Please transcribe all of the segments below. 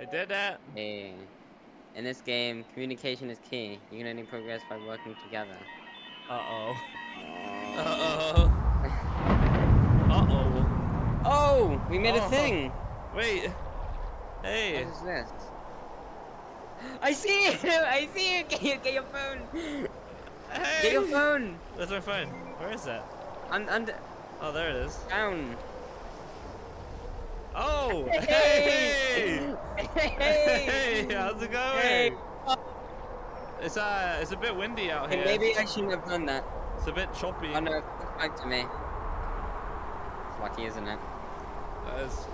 I did it. Hey. In this game, communication is key. You can only progress by working together. Uh-oh. Oh, Uh-oh. Uh-oh. oh we made Oh. a uh-huh. thing! Wait. Hey. What is this? I see you! I see you! Get your, get your phone! Hey. Get your phone! That's my phone. Where is that? Un under Oh, there it is. down. Oh! Hey! Hey! Hey! Hey! How's it going? Hey! It's uh, it's a bit windy out Hey, here. maybe I shouldn't have done that. It's a bit choppy. Oh no, it's back to me. It's lucky, isn't it? That is-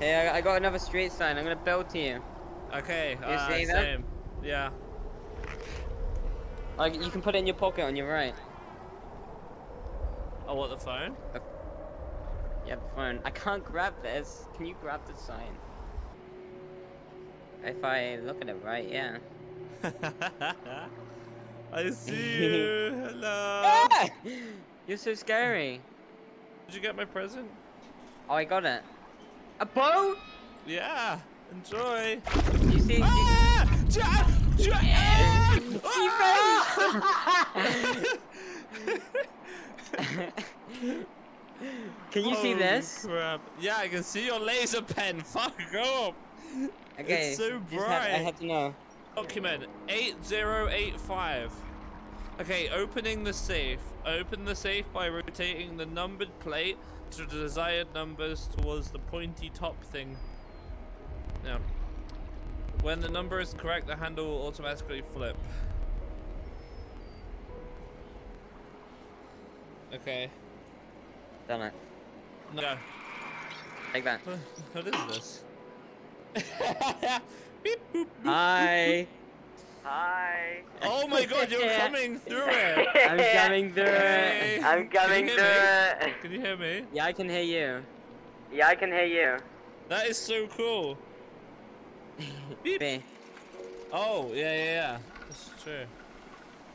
Hey, I, I got another street sign. I'm gonna build to you. Okay. You uh, see that? same. Yeah. Like, you can put it in your pocket on your right. Oh, what the phone? Yeah, the phone. I can't grab this. Can you grab the sign? If I look at it right, yeah. I see you. Hello. Ah! You're so scary. Did you get my present? Oh, I got it. A bow? Yeah. Enjoy. You see? You, Ah! Ja- ja- ah! Can you see this? Crap. Yeah, I can see your laser pen. Fuck off. Okay. It's so bright. have- I have to know. Document 8085. Okay, opening the safe. Open the safe by rotating the numbered plate to the desired numbers towards the pointy top thing. Now, when the number is correct, the handle will automatically flip. Okay. Done it. No. Take that. What what is this? Beep, boop, boop. Hi. Hi. Oh my god, you're coming through it! I'm coming through Hey. it. I'm coming through hear it. Can you hear me? Yeah, I can hear you. Yeah, I can hear you. That is so cool. Beep. B. Oh, yeah, yeah, yeah. That's true.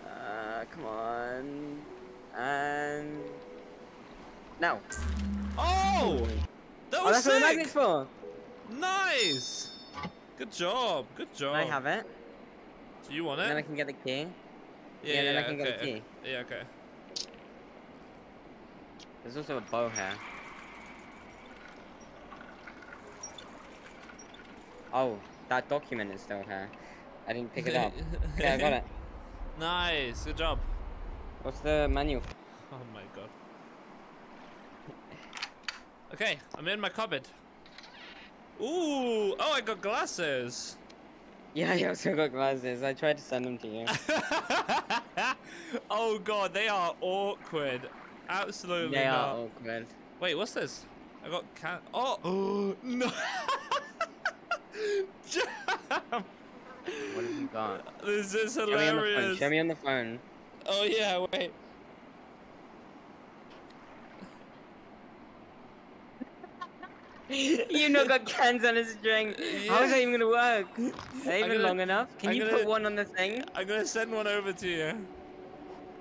Uh, come on. And no. Oh! That Oh, was that's what the sick! magnet's for. Nice! Good job, good job. Can I have it? Do you want it? And then I can get the key. yeah, yeah, then I can get the key. Yeah, okay. There's also a bow here. Oh, that document is still here. I didn't pick it up. Yeah, I got it. Nice, good job. What's the menu? Oh my god. Okay, I'm in my cupboard. Ooh, oh, I got glasses. Yeah, I also got glasses. I tried to send them to you. oh god, they are awkward. Absolutely they not. are awkward. Wait, what's this? I got can. Oh, no! Jam! What have you got? This is hilarious. Show me on the phone. Show me on the phone. Oh yeah, wait. you know got cans on a string. How is that even gonna work? Is that even gonna- long enough? Can I'm you gonna- put one on the thing? I'm gonna send one over to you.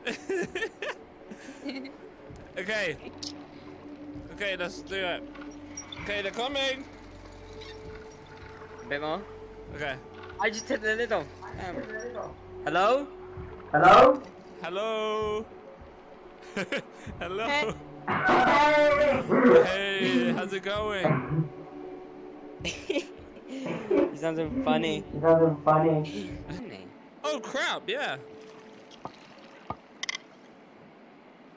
okay. Okay, let's do it. Okay, they're coming. A bit more. Okay. I just hit the little. Um, hello? Hello? Hello. Hello. hey, how's it going? he sounds so funny. You're funny. Oh crap! Yeah.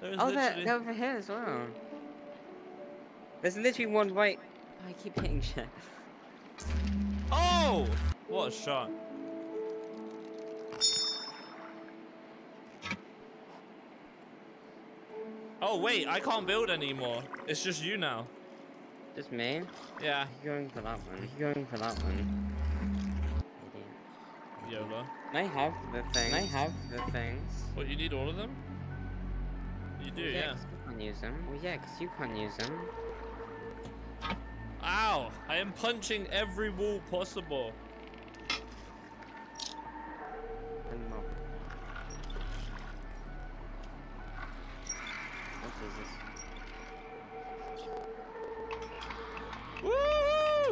There's Oh, that, literally- that over here as well. There's literally one right. Oh, I keep hitting shit. Oh! What a shot. Oh wait, I can't build anymore. It's just you now. Just me? Yeah, You're going for that one. You're going for that one. YOLO. I have the thing? I have the things? What, you need all of them? You do, yeah. you can't use them. Well, yeah, because you can't use them. Ow! I am punching every wall possible.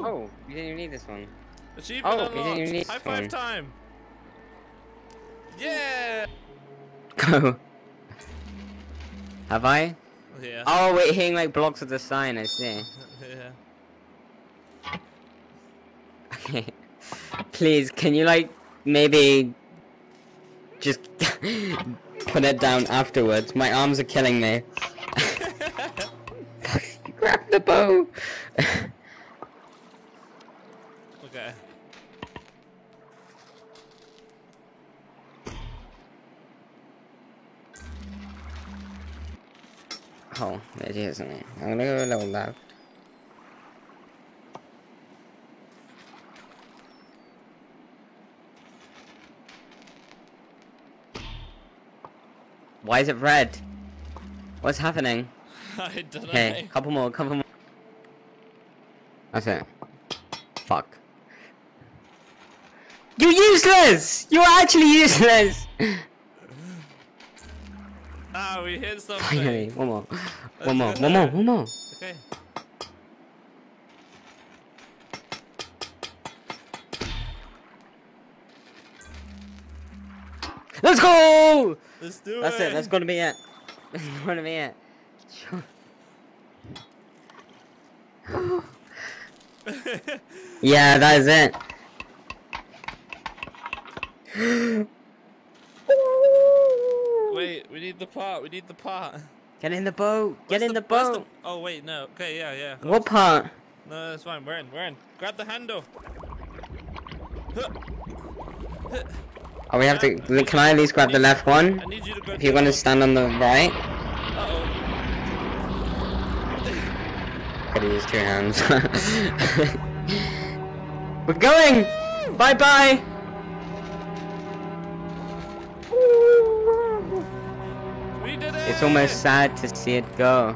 Oh, you didn't even need this one. Achievement Oh, we didn't even unlocked. need High five one. time. Yeah. Go. Have I? Yeah. Oh, wait, hitting like blocks of the sign, I see. yeah. Okay. Please, can you like maybe just put it down afterwards? My arms are killing me. Grab the bow. Oh, there is something. I'm gonna go a little left. Why is it red? What's happening? I don't know. Okay, couple more, couple more. That's it. Fuck. You're useless! You're actually useless! Ah, we hit something. Finally, one more. One more, one more, one more. Okay. Let's go! Let's do That's it. it, that's gonna be it. That's gonna be it. Yeah, that is it. Wait, we need the part. We need the part. Get in the boat. Get Where's in the, where's boat. Oh wait, no. Okay, yeah, yeah. of What part? No, that's fine. We're in. We're in. Grab the handle. Oh, we have to. Can I at least grab the left one? I need you to go. If you're gonna stand on the right, Uh oh. gotta use two hands. We're going! Bye bye! It's almost sad to see it go.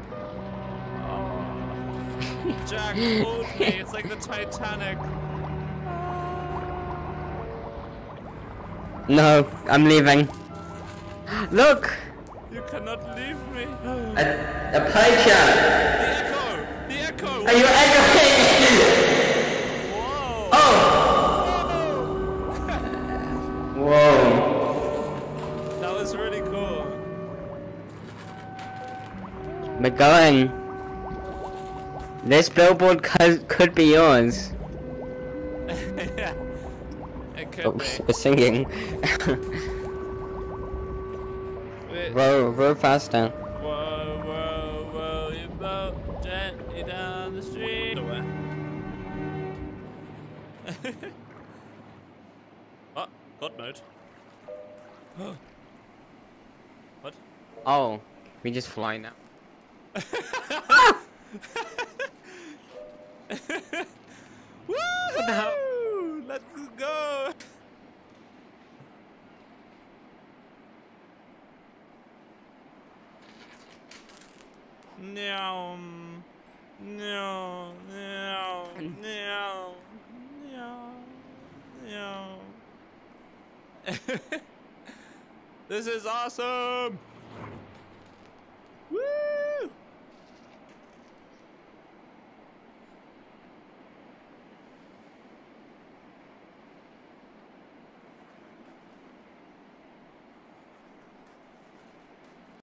Jack, hold me. It's like the Titanic. No, I'm leaving. Look! You cannot leave me. A, a pie chart! The echo. The echo. Are you echoing? Going. This billboard could, could be yours. yeah. It could Oh, be. we're singing. Row, row faster. Whoa, whoa, whoa, you boat gently down the street. Oh, God mode. what? Oh, we just fly now. Woo! Let's go! No, no, no, no, no, no. this is awesome!